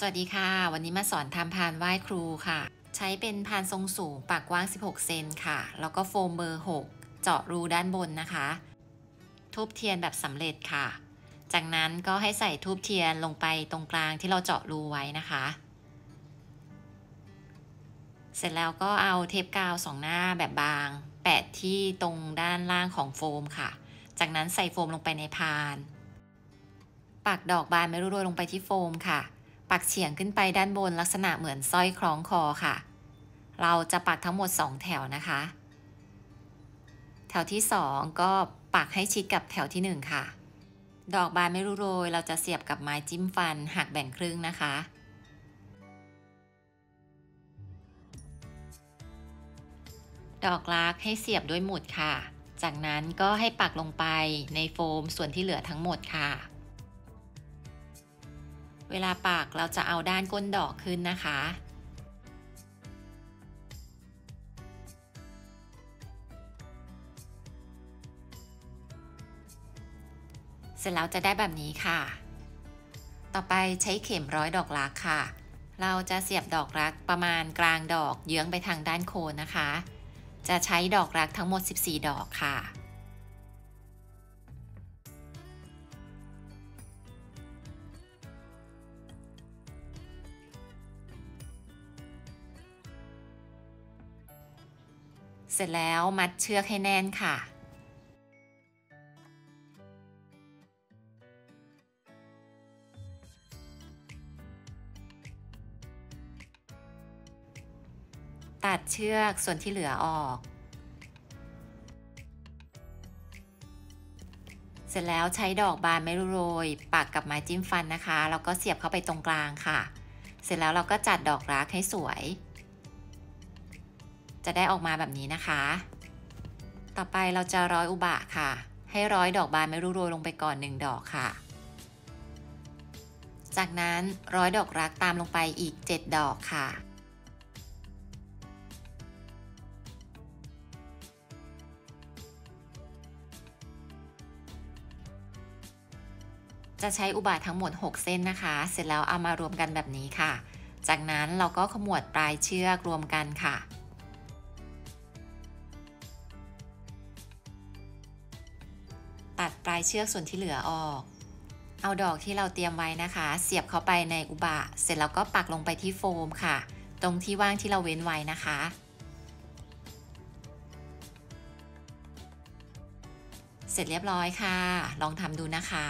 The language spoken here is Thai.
สวัสดีค่ะ วันนี้มาสอนทำพานไหว้ครูค่ะ ใช้เป็นพานทรงสูงปากกว้าง 16 เซนค่ะ แล้วก็โฟมเบอร์ 6 เจาะรูด้านบนนะคะ ธูปเทียนแบบสำเร็จค่ะ จากนั้นก็ให้ใส่ธูปเทียนลงไปตรงกลางที่เราเจาะรูไว้นะคะ เสร็จแล้วก็เอาเทปกาวสองหน้าแบบบาง แปะที่ตรงด้านล่างของโฟมค่ะ จากนั้นใส่โฟมลงไปในพาน ปักดอกบานไม่รู้โรยลงไปที่โฟมค่ะ ปักเฉียงขึ้นไปด้านบนลักษณะเหมือนสร้อยคล้องคอค่ะ เราจะปักทั้งหมด 2 แถวนะคะ แถวที่ 2 ก็ปักให้ชิดกับแถวที่ 1 ค่ะ ดอกบานไม่รู้โรย เราจะเสียบกับไม้จิ้มฟันหักแบ่งครึ่งนะคะดอกรักให้เสียบด้วยหมุดค่ะ จากนั้นก็ให้ปักลงไปในโฟมส่วนที่เหลือทั้งหมดค่ะ เวลาปักเราจะเอาด้านก้นดอกขึ้นนะคะ เสร็จแล้วจะได้แบบนี้ค่ะ ต่อไปใช้เข็มร้อยดอกรักค่ะ เราจะเสียบดอกรักประมาณกลางดอกเยื้องไปทางด้านโคนนะคะ จะใช้ดอกรักทั้งหมด 14 ดอกค่ะ เสร็จแล้วมัดเชือกให้แน่นค่ะ ตัดเชือกส่วนที่เหลือออก เสร็จแล้วใช้ดอกบานไม่รู้โรย ปักกับไม้จิ้มฟันนะคะ แล้วก็เสียบเข้าไปตรงกลางค่ะ เสร็จแล้วเราก็จัดดอกรักให้สวย จะได้ออกมาแบบนี้นะคะ ต่อไปเราจะร้อยอุบะค่ะ ให้ร้อยดอกบานไม่รู้โรยลงไปก่อนหนึ่งดอกค่ะ จากนั้นร้อยดอกรักตามลงไปอีก 7 ดอกค่ะจะใช้อุบะทั้งหมด 6 เส้นนะคะ เสร็จแล้วเอามารวมกันแบบนี้ค่ะ จากนั้นเราก็ขมวดปลายเชือกรวมกันค่ะ ตัดปลายเชือกส่วนที่เหลือออก เอาดอกที่เราเตรียมไว้นะคะ เสียบเข้าไปในอุบะ เสร็จแล้วก็ปักลงไปที่โฟมค่ะ ตรงที่ว่างที่เราเว้นไว้นะคะเสร็จเรียบร้อยค่ะ ลองทำดูนะคะ